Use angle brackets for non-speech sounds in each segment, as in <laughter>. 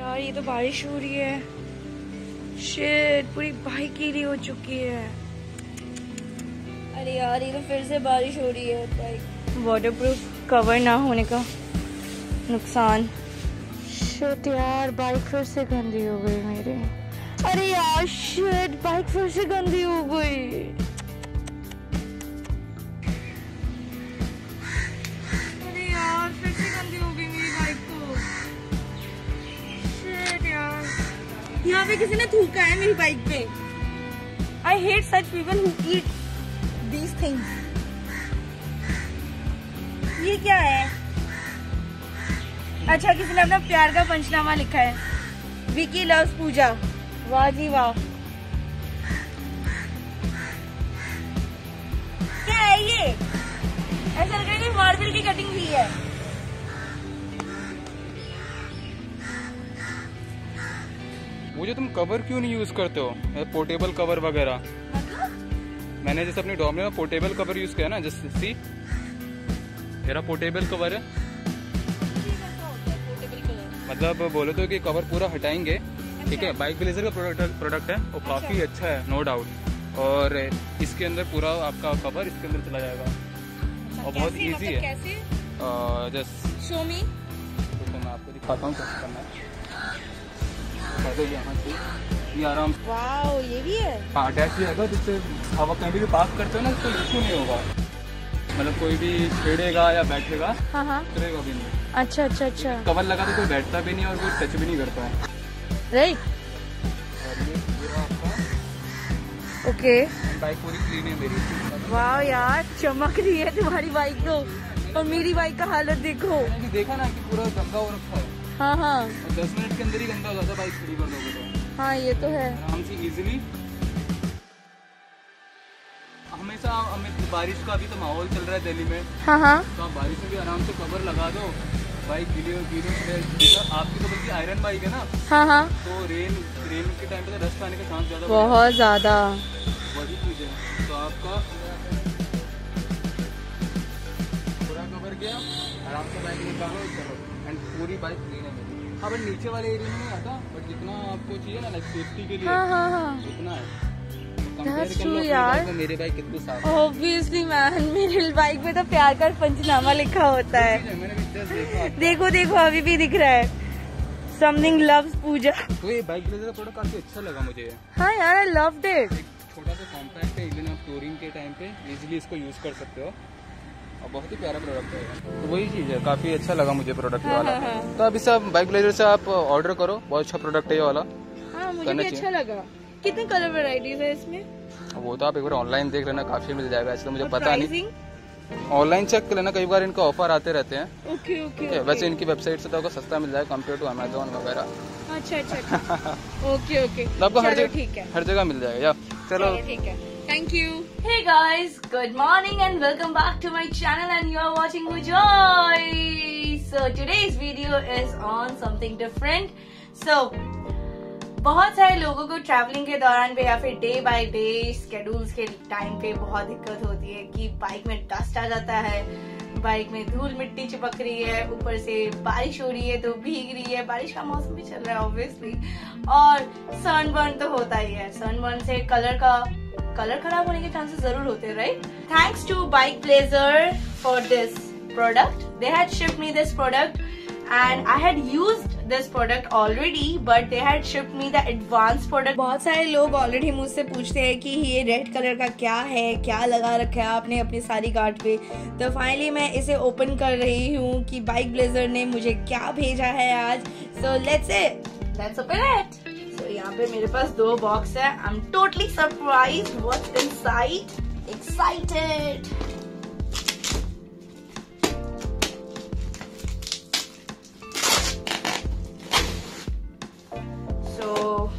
यार, ये तो बारिश हो रही है। शिट पूरी बाइक गीली हो चुकी है। अरे यार, ये तो फिर से बारिश हो रही है बाइक वाटर प्रूफ कवर ना होने का नुकसान। शिट यार बाइक फिर से गंदी हो गई मेरी। अरे यार शिट बाइक फिर से गंदी हो गई। पे किसी ने थूका है मेरी बाइक पे। I hate such people who eat these things ये क्या है? अच्छा किसी ने अपना प्यार का पंचनामा लिखा है। Vicky loves Pooja. वाह जी वाह। क्या है ये? ऐसा लग रहा है कि मार्बल की कटिंग भी है। जो तुम कवर क्यों नहीं यूज़ करते हो? पोर्टेबल कवर वगैरह। मैंने जैसे अपनी डॉम में पोर्टेबल कवर यूज़ किया ना जैसे सी मेरा पोर्टेबल कवर है। मतलब बोले तो कि कवर पूरा हटाएँगे। ठीक है बाइक ब्लेजर का प्रोडक्ट प्रोडक्ट है वो काफ़ी अच्छा है नो डाउट और इसके अंदर पूरा आपका कवर इसके अंदर चला जाएगा। और बहुत इजी है। जस्ट शो मी तो मैं आपको दिखाता हूँ कैसे करना है। यहाँ से ये आराम वाओ ये भी है। हाँ अटैच रहेगा जिससे हवा कहीं भी पास करते हो ना तो इशू नहीं होगा। मतलब कोई भी छेड़ेगा या बैठेगा हाँ हाँ। उतरेगा भी नहीं। अच्छा अच्छा अच्छा। कवर लगा तो कोई बैठता भी नहीं और कोई टच भी नहीं करता। है राइट ओके। बाइक पूरी क्लीन है मेरी। वाह यार चमक रही है तुम्हारी बाइक तो। और मेरी बाइक का हालत देखो। देखा ना कि पूरा गंदा हो रखा है। हाँ हाँ। दस मिनट के अंदर ही गंदा हो जाता है बाइक खड़ी कर दोगे तो। हाँ ये तो है। आराम से इजीली हमेशा हमें बारिश का अभी तो माहौल चल रहा है दिल्ली में। हाँ हाँ। तो आप बारिश में भी आराम से कवर लगा दो। बाइक गीली हो गीली आपकी तो बल्कि आयरन बाइक है ना। हाँ हाँ। तो रेन रेन के टाइम पे तो डस्ट आने का चांस ज़्यादा बहुत ज़्यादा। वही चीज़ है। तो आपका पूरा कवर किया। आराम से बाइक निकालो चलो। एंड पूरी बाइक क्लीन है मेरी। हाँ बट नीचे वाले एरिया में नहीं आता बट जितना आपको चाहिए ना लाइक सेफ्टी के लिए हाँ हाँ हाँ। उतना है। में मेरी बाइक कितनी साफ़ ऑब्वियसली मैन मेरे बाइक पे तो प्यार का पंचनामा लिखा होता है। देखा। देखो अभी भी दिख रहा है। Something loves Pooja. तो ये बाइक का काफ़ी अच्छा लगा मुझे। हाँ यार आई लव्ड इट छोटा सा कॉम्पैक्ट है इवन आप टूरिंग के टाइम पे इजीली इसको यूज़ कर सकते हो। और बहुत ही प्यारा प्रोडक्ट है। तो वही चीज़ है काफ़ी अच्छा लगा मुझे प्रोडक्ट हाँ, वाला। हाँ, हाँ। तो अभी सब बाइक ब्लेजर से आप ऑर्डर करो बहुत अच्छा प्रोडक्ट है ये वाला। हाँ मुझे भी अच्छा लगा। कितने कलर वेराइटीज है इसमें? वो तो आप एक बार ऑनलाइन देख लेना काफ़ी मिल जाएगा। ऐसे तो मुझे पता नहीं। ऑनलाइन चेक कर लेना कई बार इनका ऑफ़र आते रहते हैं। ओके ओके वैसे इनकी वेबसाइट से तो आपको सस्ता मिल जाएगा कंपेयर टू अमेजोन वगैरह। अच्छा अच्छा <laughs> अच्छा। ओके ओके तो आपको हर जगह ठीक है। हर जगह मिल जाएगा या? चलो चलो। ठीक है। Thank you Hey guys, good morning and welcome back to my channel and you are watching Joy. So today's video is on something different. So बहुत सारे लोगों को ट्रैवलिंग के दौरान पे या फिर डे बाय डे स्केड्यूल्स के टाइम पे बहुत दिक्कत होती है कि बाइक में डस्ट आ जाता है बाइक में धूल मिट्टी चिपक रही है ऊपर से बारिश हो रही है तो भीग रही है बारिश का मौसम भी चल रहा है ऑब्वियसली और सनबर्न तो होता ही है सनबर्न से कलर का कलर खराब होने के चांसेस ज़रूर होते हैं right thanks to Bike Blazer for this product they had ship me this product and I had used this product already but they had shipped me the advanced product. बहुत सारे लोग already मुझसे पूछते हैं कि ये रेड कलर का क्या है क्या लगा रखा है आपने अपनी सारी गार्ड पे? तो फाइनली मैं इसे ओपन कर रही हूँ कि बाइक ब्लेजर ने मुझे क्या भेजा है आज। So let's it let's open it यहाँ पे मेरे पास दो बॉक्स है I am totally surprise what's inside excited So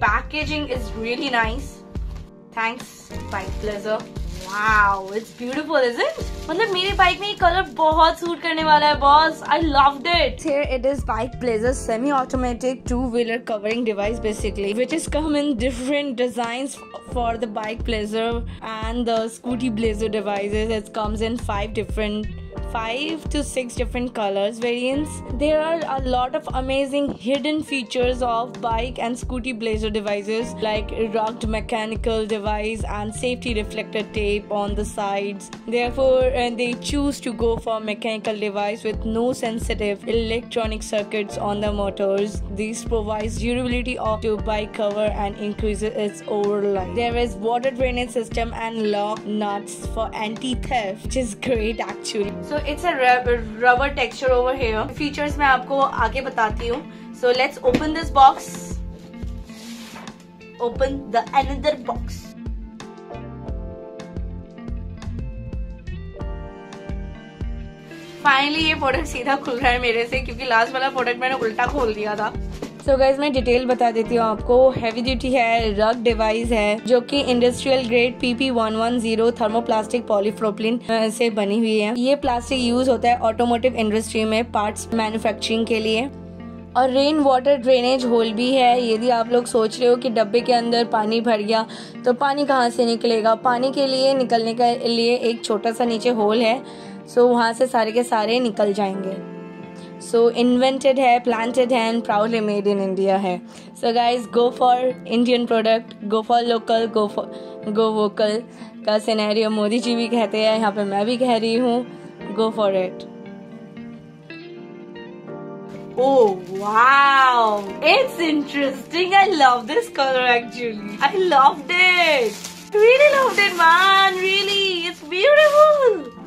packaging is really nice. Thanks Bike Pleasure. Wow, it's beautiful, isn't it? मतलब मेरे बाइक में ये कलर बहुत सूट करने वाला है boss I loved it here it is Bike Blazer semi automatic two wheeler covering device basically which is come in different designs for the Bike Blazer and the Scooty Blazer devices it comes in five different 5 to 6 different colors variants. There are a lot of amazing hidden features of bike and scooty blazer devices like rugged mechanical device and safety reflector tape on the sides. Therefore uh, they choose to go for mechanical device with no sensitive electronic circuits on the motors. This provides durability of the bike cover and increases its overall life. There is water drainage system and lock nuts for anti-theft which is great actually. So it's a rubber texture over here features मैं आपको आगे बताती हूँ. So let's open this box open the another box finally ये product सीधा खुल रहा है मेरे से, क्योंकि लास्ट वाला प्रोडक्ट मैंने उल्टा खोल दिया था. सो so गाइज़ मैं डिटेल बता देती हूँ आपको। हैवी ड्यूटी है रग डिवाइस है, जो कि industrial grade PP one one zero thermoplastic polypropylene से बनी हुई है। ये प्लास्टिक यूज़ होता है ऑटोमोटिव इंडस्ट्री में पार्ट्स मैन्युफैक्चरिंग के लिए। और रेन वाटर ड्रेनेज होल भी है। यदि आप लोग सोच रहे हो कि डब्बे के अंदर पानी भर गया तो पानी कहाँ से निकलेगा? पानी के लिए निकलने के लिए एक छोटा सा नीचे होल है सो वहाँ से सारे के सारे निकल जाएँगे। सो इन्वेंटेड है प्लांटेड है and proudly made in India है so guys go for Indian product go for local go for go vocal का सिनेरियो मोदी जी भी कहते हैं यहाँ पे मैं भी कह रही हूँ go for it Oh wow! It's interesting. I love this color actually. I loved it. Really loved it, man.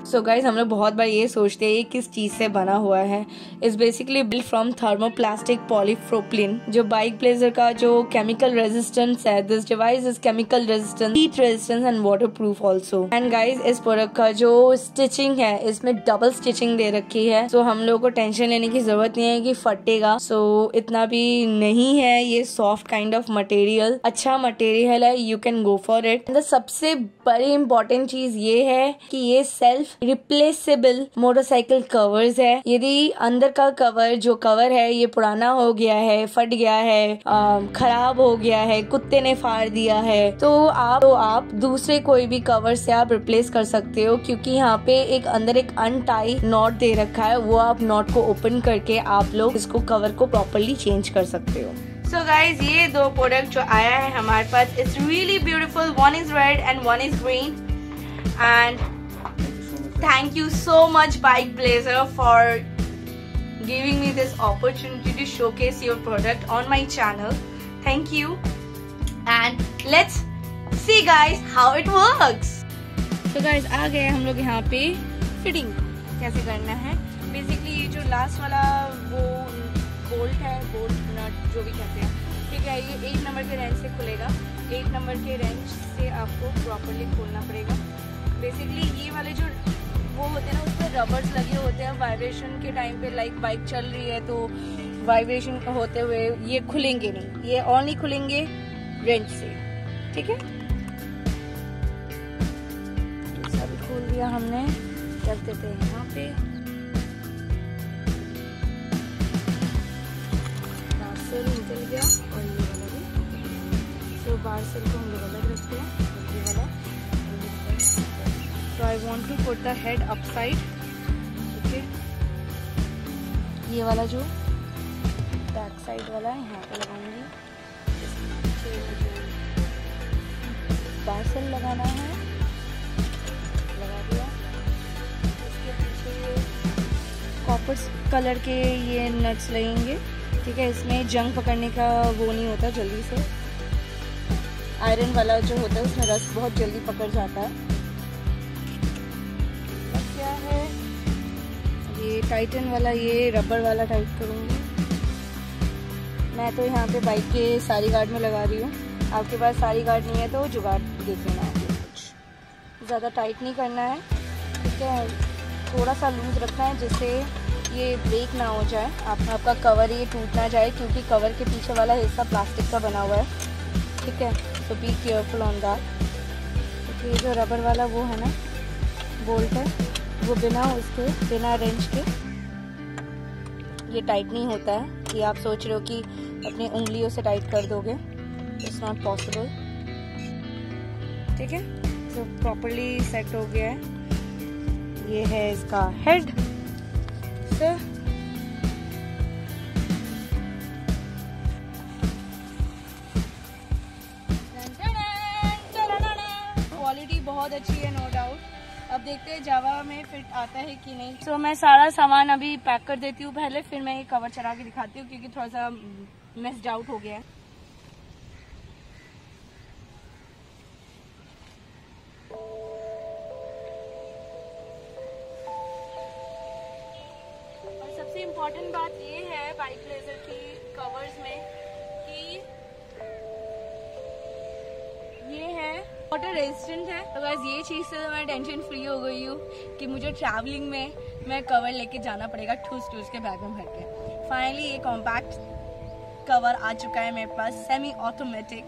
So guys हम लोग बहुत बार ये सोचते हैं ये किस चीज़ से बना हुआ है? Is basically build from thermoplastic polypropylene जो बाइक ब्लेजर का जो केमिकल रेजिस्टेंस है this device is chemical resistance heat resistance and waterproof also and guys इस प्रोडक्ट का जो स्टिचिंग है इसमें डबल स्टिचिंग दे रखी है। सो so, हम लोग को टेंशन लेने की ज़रूरत नहीं है कि फटेगा। सो so, इतना भी नहीं है ये सॉफ्ट काइंड ऑफ़ मटेरियल अच्छा मटेरियल है you can go for it सबसे बड़ी इंपॉर्टेंट चीज़ ये है कि ये सेल्फ रिप्लेसेबल मोटरसाइकिल कवर्स है। यदि अंदर का कवर जो कवर है, ये पुराना हो गया है, फट गया है खराब हो गया है, कुत्ते ने फाड़ दिया है तो आप तो आप दूसरे कोई भी कवर से आप रिप्लेस कर सकते हो, क्योंकि यहाँ पे एक अंदर एक अनटाई नॉट दे रखा है, वो आप नॉट को ओपन करके आप लोग इसको कवर को प्रॉपरली चेंज कर सकते हो। सो so गाइज़ ये दो प्रोडक्ट जो आया है हमारे पास it's really beautiful one is red and one is green and thank you so much Bike Blazer for giving me this opportunity to showcase your product on my channel. Thank you. And let's see guys how it works. So guys आ गए हम लोग यहाँ पे fitting कैसे करना है basically ये जो लास्ट वाला वो बोल्ट है बोल्ट नट जो भी कहते हैं ठीक है ये एक नंबर के रेंज से खुलेगा एक नंबर के रेंज से आपको प्रॉपरली खोलना पड़ेगा बेसिकली ये वाले जो वो होते हैं ना उसमें रबर्स लगे होते हैं वाइब्रेशन के टाइम पे लाइक बाइक चल रही है तो वाइब्रेशन होते हुए ये खुलेंगे नहीं, ये ऑनली खुलेंगे रेंच से, ठीक है? सब खोल दिया हमने रख देते हैं यहाँ पे। निकल गया और ये वाला भी। तो बाहर को हम लोग अलग रखते हैं so, I want to put the head upside, okay? ये वाला जो बैक साइड वाला है, यहाँ पे लगाऊँगी। पार्सल लगाना है। लगा दिया। इसके पीछे ये कॉपर कलर के ये नट्स लगेंगे, ठीक है? इसमें जंग पकड़ने का वो नहीं होता जल्दी से। आयरन वाला जो होता है, उसमें रस बहुत जल्दी पकड़ जाता है। ये टाइटन वाला, ये रबर वाला टाइट करूँगी। मैं तो यहाँ पे बाइक के सारी गार्ड में लगा रही हूँ। आपके पास सारी गार्ड नहीं है तो जुगाड़ देख लेना है कुछ। ज़्यादा टाइट नहीं करना है। ठीक है थोड़ा सा लूज़ रखना है जिससे ये ब्रेक ना हो जाए। आप, आपका कवर ये टूट ना जाए क्योंकि कवर के पीछे वाला हिस्सा प्लास्टिक का बना हुआ है। ठीक है तो बी केयरफुल ऑन दैट ये जो रबर वाला वो है ना बोल्ट है। वो बिना उसके, बिना रेंज के, ये टाइट नहीं होता है। कि आप सोच रहे हो कि अपनी उंगलियों से टाइट कर दोगे। इट्स नॉट पॉसिबल ठीक है? तो प्रॉपरली सेट हो गया है। ये है इसका हेड से क्वालिटी बहुत अच्छी है नो डाउट अब देखते हैं जावा में फिट आता है कि नहीं। तो so, मैं सारा सामान अभी पैक कर देती हूँ पहले फिर मैं ये कवर चढ़ा के दिखाती हूँ क्योंकि थोड़ा सा मिस्ड आउट हो गया है। और सबसे इम्पोर्टेंट बात ये है बाइक लेजर की कवर्स में वाटर रेजिस्टेंट है। तो बस ये चीज़ से तो मैं टेंशन फ्री हो गई हूँ कि मुझे ट्रैवलिंग में मैं कवर लेके जाना पड़ेगा ठूस ठूस के बैग में भर के। फाइनली ये कॉम्पैक्ट कवर आ चुका है मेरे पास सेमी ऑटोमेटिक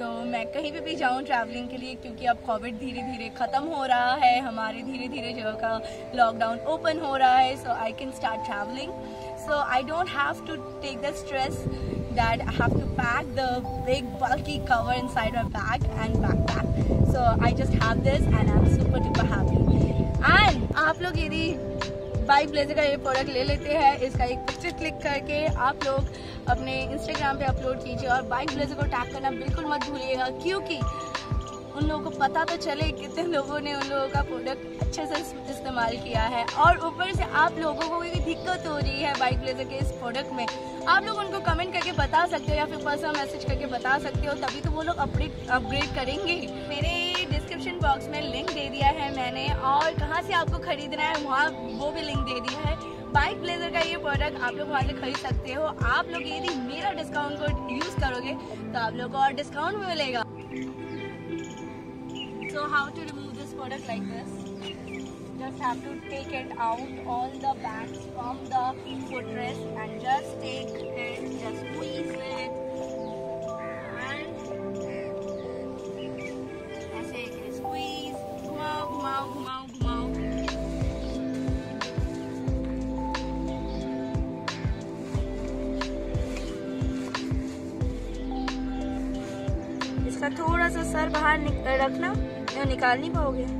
तो मैं कहीं पे भी जाऊँ ट्रैवलिंग के लिए, क्योंकि अब कोविड धीरे धीरे ख़त्म हो रहा है, हमारे धीरे धीरे जगह का लॉकडाउन ओपन हो रहा है so I can start travelling so I don't have to take the stress that I have to pack the big bulky cover inside my bag and backpack. So, I just have this and I'm super duper happy. And आप लोग यदि bike blazer का ये product ले लेते हैं, इसका एक पिक्चर क्लिक करके आप लोग अपने इंस्टाग्राम पे अपलोड कीजिए और बाइक ब्लेजर को टैग करना बिल्कुल मत भूलिएगा, क्योंकि उन लोगों को पता तो चले कितने लोगों ने उन लोगों का प्रोडक्ट अच्छे से इस्तेमाल किया है। और ऊपर से आप लोगों को कोई दिक्कत हो रही है बाइक ब्लेजर के इस प्रोडक्ट में। आप लोग उनको कमेंट करके बता सकते हो या फिर पर्सनल मैसेज करके बता सकते हो, तभी तो वो लोग अपडेट अपग्रेड करेंगे। मेरे डिस्क्रिप्शन बॉक्स में लिंक दे दिया है मैंने, और कहाँ से आपको खरीदना है वहाँ वो भी लिंक दे दिया है। बाइक ब्लेजर का ये प्रोडक्ट आप लोग वहाँ से खरीद सकते हो। आप लोग यदि मेरा डिस्काउंट कोड यूज़ करोगे तो आप लोग को और डिस्काउंट भी मिलेगा। So how to remove this product like this? Just have to take it out all the bags from the footrest and just take it, just squeeze it and ऐसे squeeze, घुमाओ घुमाओ घुमाओ घुमाओ इसका थोड़ा सा सर बाहर निक, रखना नहीं निकाल नहीं पाओगे?